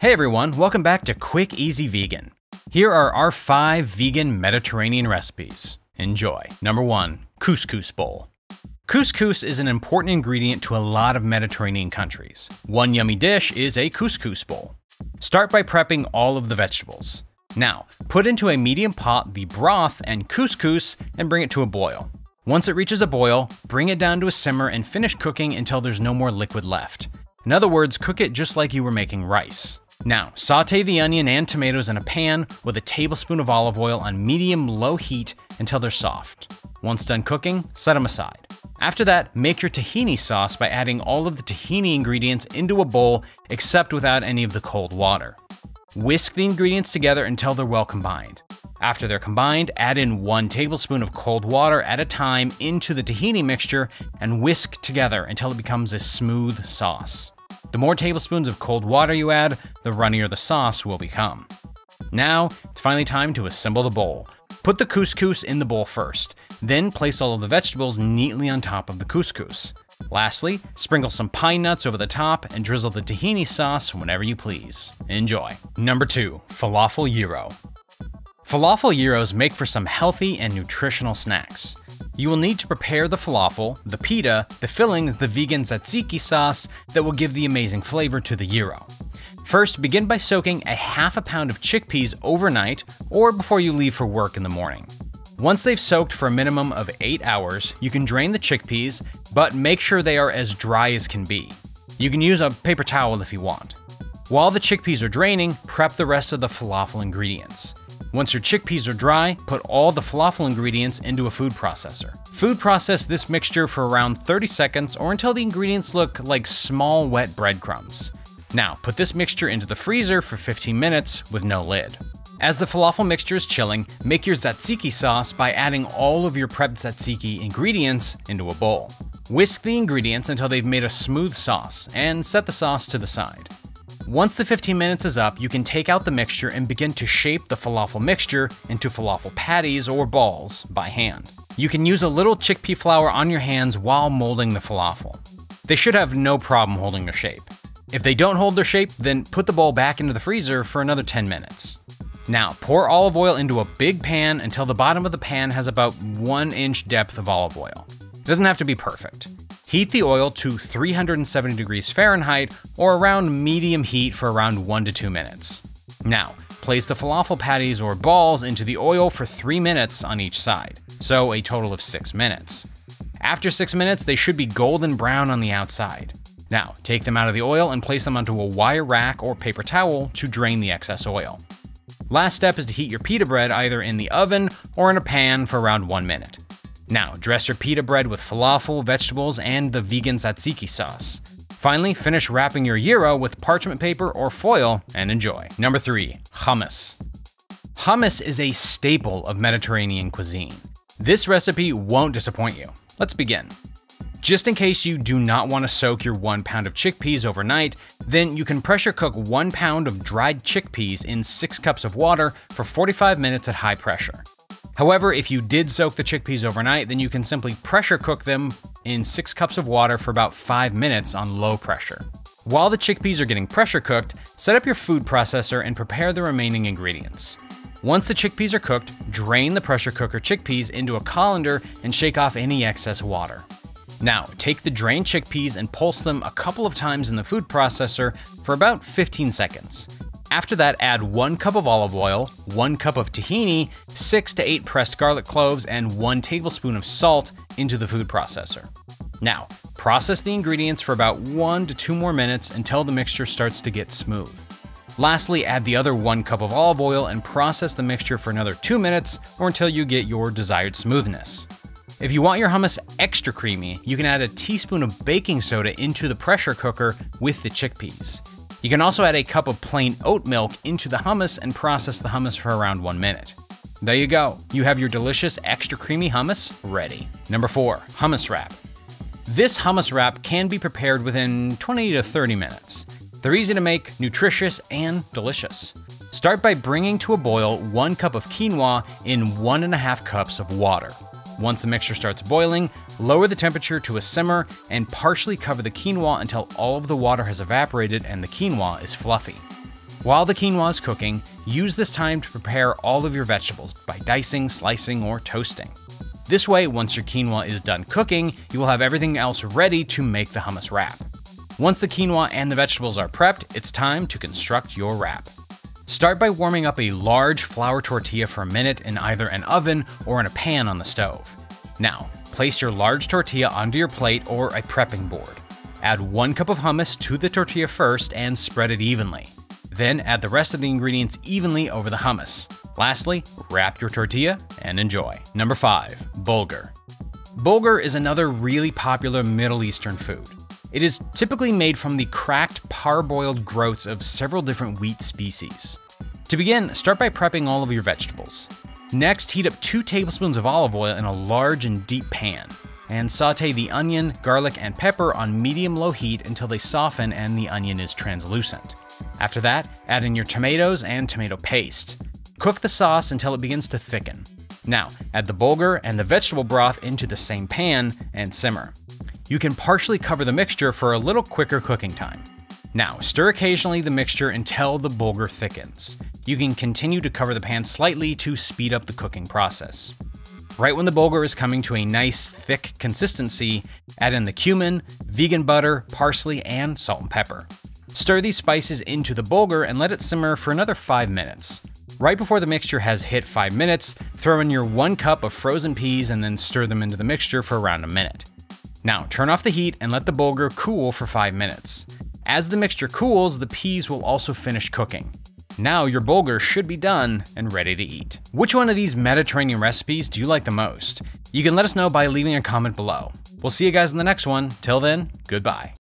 Hey everyone, welcome back to Quick Easy Vegan. Here are our five vegan Mediterranean recipes. Enjoy. Number one, couscous bowl. Couscous is an important ingredient to a lot of Mediterranean countries. One yummy dish is a couscous bowl. Start by prepping all of the vegetables. Now, put into a medium pot the broth and couscous and bring it to a boil. Once it reaches a boil, bring it down to a simmer and finish cooking until there's no more liquid left. In other words, cook it just like you were making rice. Now, saute the onion and tomatoes in a pan with a tablespoon of olive oil on medium low heat until they're soft. Once done cooking, set them aside. After that, make your tahini sauce by adding all of the tahini ingredients into a bowl except without any of the cold water. Whisk the ingredients together until they're well combined. After they're combined, add in one tablespoon of cold water at a time into the tahini mixture and whisk together until it becomes a smooth sauce. The more tablespoons of cold water you add, the runnier the sauce will become. Now, it's finally time to assemble the bowl. Put the couscous in the bowl first, then place all of the vegetables neatly on top of the couscous. Lastly, sprinkle some pine nuts over the top and drizzle the tahini sauce whenever you please. Enjoy. Number 2. Falafel Gyro. Falafel gyros make for some healthy and nutritional snacks. You will need to prepare the falafel, the pita, the fillings, the vegan tzatziki sauce that will give the amazing flavor to the gyro. First, begin by soaking a half a pound of chickpeas overnight or before you leave for work in the morning. Once they've soaked for a minimum of 8 hours, you can drain the chickpeas, but make sure they are as dry as can be. You can use a paper towel if you want. While the chickpeas are draining, prep the rest of the falafel ingredients. Once your chickpeas are dry, put all the falafel ingredients into a food processor. Food process this mixture for around 30 seconds or until the ingredients look like small wet breadcrumbs. Now, put this mixture into the freezer for 15 minutes with no lid. As the falafel mixture is chilling, make your tzatziki sauce by adding all of your prepped tzatziki ingredients into a bowl. Whisk the ingredients until they've made a smooth sauce, and set the sauce to the side. Once the 15 minutes is up, you can take out the mixture and begin to shape the falafel mixture into falafel patties or balls by hand. You can use a little chickpea flour on your hands while molding the falafel. They should have no problem holding their shape. If they don't hold their shape, then put the bowl back into the freezer for another 10 minutes. Now, pour olive oil into a big pan until the bottom of the pan has about 1 inch depth of olive oil. It doesn't have to be perfect. Heat the oil to 370 degrees Fahrenheit or around medium heat for around 1 to 2 minutes. Now, place the falafel patties or balls into the oil for 3 minutes on each side, so a total of 6 minutes. After 6 minutes, they should be golden brown on the outside. Now, take them out of the oil and place them onto a wire rack or paper towel to drain the excess oil. Last step is to heat your pita bread either in the oven or in a pan for around 1 minute. Now, dress your pita bread with falafel, vegetables, and the vegan tzatziki sauce. Finally, finish wrapping your gyro with parchment paper or foil and enjoy. Number 3. Hummus. Hummus is a staple of Mediterranean cuisine. This recipe won't disappoint you. Let's begin. Just in case you do not want to soak your 1 pound of chickpeas overnight, then you can pressure cook 1 pound of dried chickpeas in 6 cups of water for 45 minutes at high pressure. However, if you did soak the chickpeas overnight, then you can simply pressure cook them in 6 cups of water for about 5 minutes on low pressure. While the chickpeas are getting pressure cooked, set up your food processor and prepare the remaining ingredients. Once the chickpeas are cooked, drain the pressure cooker chickpeas into a colander and shake off any excess water. Now, take the drained chickpeas and pulse them a couple of times in the food processor for about 15 seconds. After that, add 1 cup of olive oil, 1 cup of tahini, 6 to 8 pressed garlic cloves, and 1 tablespoon of salt into the food processor. Now, process the ingredients for about 1 to 2 more minutes until the mixture starts to get smooth. Lastly, add the other 1 cup of olive oil and process the mixture for another 2 minutes or until you get your desired smoothness. If you want your hummus extra creamy, you can add a teaspoon of baking soda into the pressure cooker with the chickpeas. You can also add a cup of plain oat milk into the hummus and process the hummus for around one minute. There you go. You have your delicious extra creamy hummus ready. Number four, hummus wrap. This hummus wrap can be prepared within 20 to 30 minutes. They're easy to make, nutritious, and delicious. Start by bringing to a boil one cup of quinoa in one and a half cups of water. Once the mixture starts boiling, lower the temperature to a simmer and partially cover the quinoa until all of the water has evaporated and the quinoa is fluffy. While the quinoa is cooking, use this time to prepare all of your vegetables by dicing, slicing, or toasting. This way, once your quinoa is done cooking, you will have everything else ready to make the hummus wrap. Once the quinoa and the vegetables are prepped, it's time to construct your wrap. Start by warming up a large flour tortilla for a minute in either an oven or in a pan on the stove. Now, place your large tortilla onto your plate or a prepping board. Add one cup of hummus to the tortilla first and spread it evenly. Then add the rest of the ingredients evenly over the hummus. Lastly, wrap your tortilla and enjoy. Number 5. Bulgur. Bulgur is another really popular Middle Eastern food. It is typically made from the cracked, parboiled groats of several different wheat species. To begin, start by prepping all of your vegetables. Next, heat up 2 tablespoons of olive oil in a large and deep pan, and saute the onion, garlic, and pepper on medium-low heat until they soften and the onion is translucent. After that, add in your tomatoes and tomato paste. Cook the sauce until it begins to thicken. Now, add the bulgur and the vegetable broth into the same pan and simmer. You can partially cover the mixture for a little quicker cooking time. Now, stir occasionally the mixture until the bulgur thickens. You can continue to cover the pan slightly to speed up the cooking process. Right when the bulgur is coming to a nice, thick consistency, add in the cumin, vegan butter, parsley, and salt and pepper. Stir these spices into the bulgur and let it simmer for another 5 minutes. Right before the mixture has hit 5 minutes, throw in your 1 cup of frozen peas and then stir them into the mixture for around a minute. Now, turn off the heat and let the bulgur cool for 5 minutes. As the mixture cools, the peas will also finish cooking. Now your bulgur should be done and ready to eat. Which one of these Mediterranean recipes do you like the most? You can let us know by leaving a comment below. We'll see you guys in the next one. Till then, goodbye.